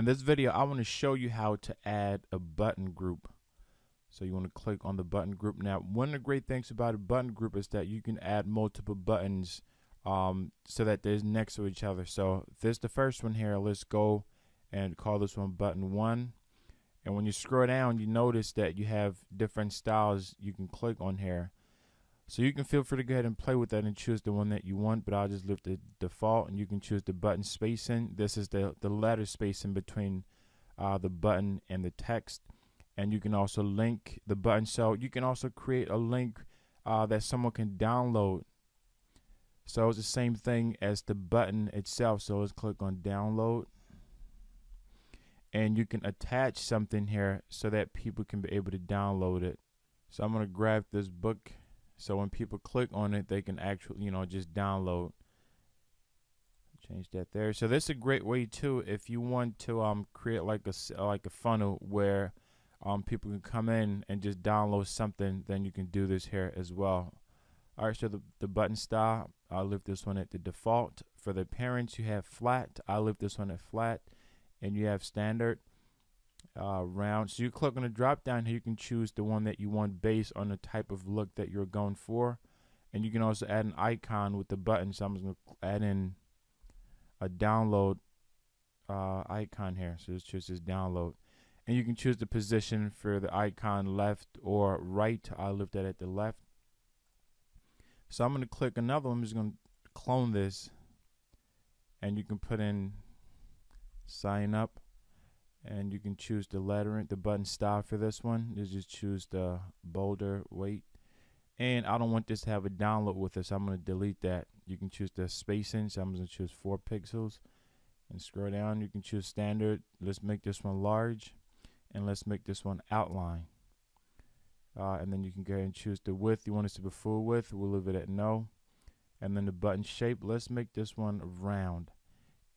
In this video, I want to show you how to add a button group. So you want to click on the button group. Now, one of the great things about a button group is that you can add multiple buttons um, so that they're next to each other. So this the first one here. Let's go and call this one button one. And when you scroll down, you notice that you have different styles you can click on here. So you can feel free to go ahead and play with that and choose the one that you want, but I'll just leave the default and you can choose the button spacing. This is the, the letter spacing between uh, the button and the text. And you can also link the button. So you can also create a link uh, that someone can download. So it's the same thing as the button itself. So let's click on download. And you can attach something here so that people can be able to download it. So I'm going to grab this book so when people click on it, they can actually, you know, just download. Change that there. So this is a great way too if you want to um create like a like a funnel where um people can come in and just download something. Then you can do this here as well. All right, so the the button style, I'll leave this one at the default. For the parents, you have flat. I'll leave this one at flat, and you have standard uh, round. So you click on the drop down here, you can choose the one that you want based on the type of look that you're going for. And you can also add an icon with the button. So I'm just going to add in a download uh, icon here. So let's choose this download. And you can choose the position for the icon left or right. I'll leave that at the left. So I'm going to click another one. I'm just going to clone this. And you can put in sign up and you can choose the lettering the button style for this one. You just choose the bolder weight. And I don't want this to have a download with us. I'm going to delete that. You can choose the spacing. So I'm going to choose 4 pixels. And scroll down. You can choose standard. Let's make this one large. And let's make this one outline. Uh, and then you can go ahead and choose the width you want it to be full width we'll leave it at no. And then the button shape. Let's make this one round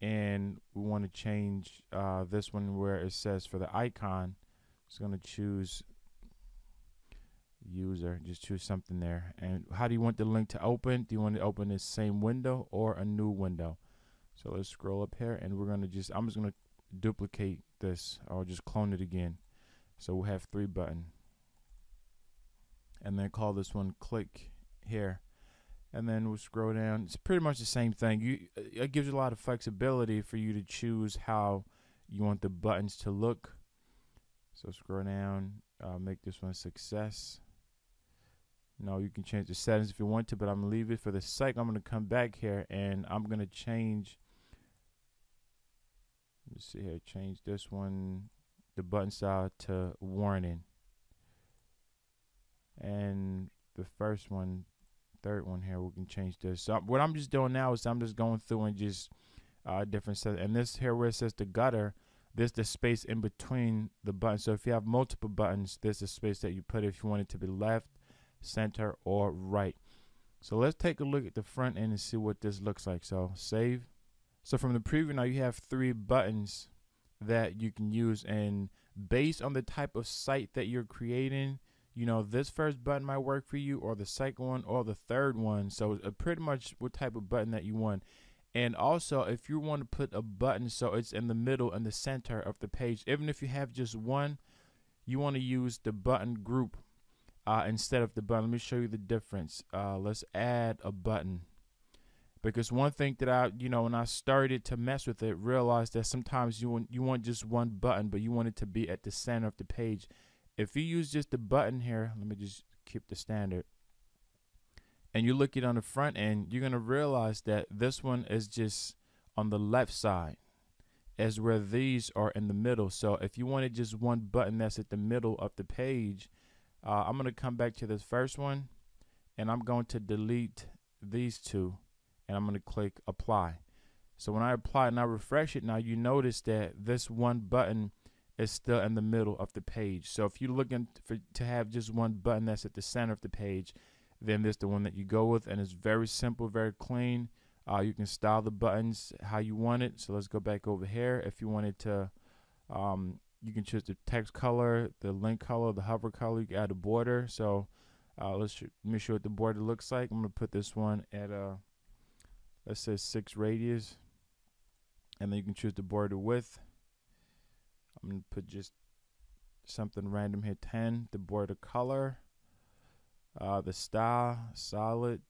and we want to change uh, this one where it says for the icon it's going to choose user just choose something there. And how do you want the link to open? Do you want to open this same window or a new window? So let's scroll up here and we're going to just I'm just going to duplicate this. I'll just clone it again. So we'll have three button. And then call this one click here and then we'll scroll down. It's pretty much the same thing. You it gives you a lot of flexibility for you to choose how you want the buttons to look. So scroll down, uh, make this one success. No, you can change the settings if you want to, but I'm gonna leave it for the sake. I'm gonna come back here and I'm gonna change. Let's see here. Change this one, the button style to warning, and the first one third one here we can change this. So what I'm just doing now is I'm just going through and just uh, different sets and this here where it says the gutter this the space in between the buttons so if you have multiple buttons there's the space that you put if you want it to be left center or right. So let's take a look at the front end and see what this looks like. So save. So from the preview now you have three buttons that you can use and based on the type of site that you're creating you know, this first button might work for you, or the second one, or the third one. So, uh, pretty much what type of button that you want. And also, if you want to put a button so it's in the middle and the center of the page, even if you have just one, you want to use the button group uh, instead of the button. Let me show you the difference. Uh, let's add a button. Because one thing that I, you know, when I started to mess with it, realized that sometimes you want you want just one button, but you want it to be at the center of the page if you use just the button here, let me just keep the standard, and you look it on the front end, you're gonna realize that this one is just on the left side as where these are in the middle. So if you wanted just one button that's at the middle of the page, uh, I'm gonna come back to this first one and I'm going to delete these two and I'm gonna click apply. So when I apply and I refresh it now, you notice that this one button is still in the middle of the page. So if you're looking for to have just one button that's at the center of the page, then this is the one that you go with, and it's very simple, very clean. Uh, you can style the buttons how you want it. So let's go back over here. If you wanted to, um, you can choose the text color, the link color, the hover color. You can add a border. So uh, let's me show what the border looks like. I'm gonna put this one at a, uh, let's say six radius, and then you can choose the border width I'm gonna put just something random here. 10 the border color uh, the style solid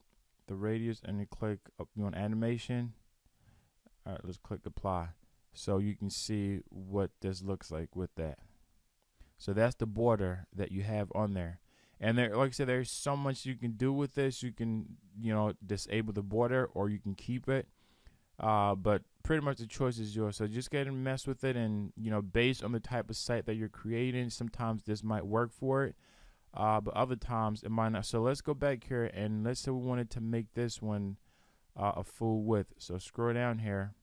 the radius and you click up you want animation? All right let's click apply. So you can see what this looks like with that. So that's the border that you have on there. And there like I said there's so much you can do with this. You can you know disable the border or you can keep it. Uh, but pretty much the choice is yours. So just get and mess with it, and you know, based on the type of site that you're creating, sometimes this might work for it, uh, but other times it might not. So let's go back here, and let's say we wanted to make this one uh, a full width. So scroll down here.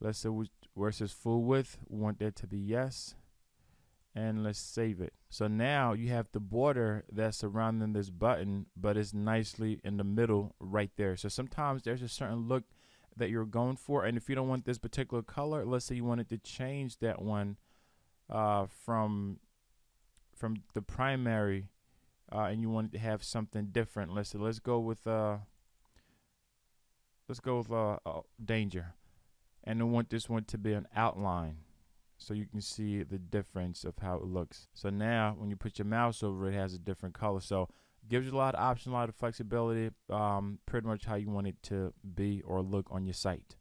Let's say we, where it says full width, we want that to be yes, and let's save it. So now you have the border that's surrounding this button, but it's nicely in the middle right there. So sometimes there's a certain look that you're going for. And if you don't want this particular color, let's say you wanted to change that one uh, from from the primary uh, and you wanted to have something different. Let's say, let's go with uh, let's go with uh, uh, danger, and I want this one to be an outline, so you can see the difference of how it looks. So now, when you put your mouse over it, it has a different color. So gives you a lot of options, a lot of flexibility, um, pretty much how you want it to be or look on your site.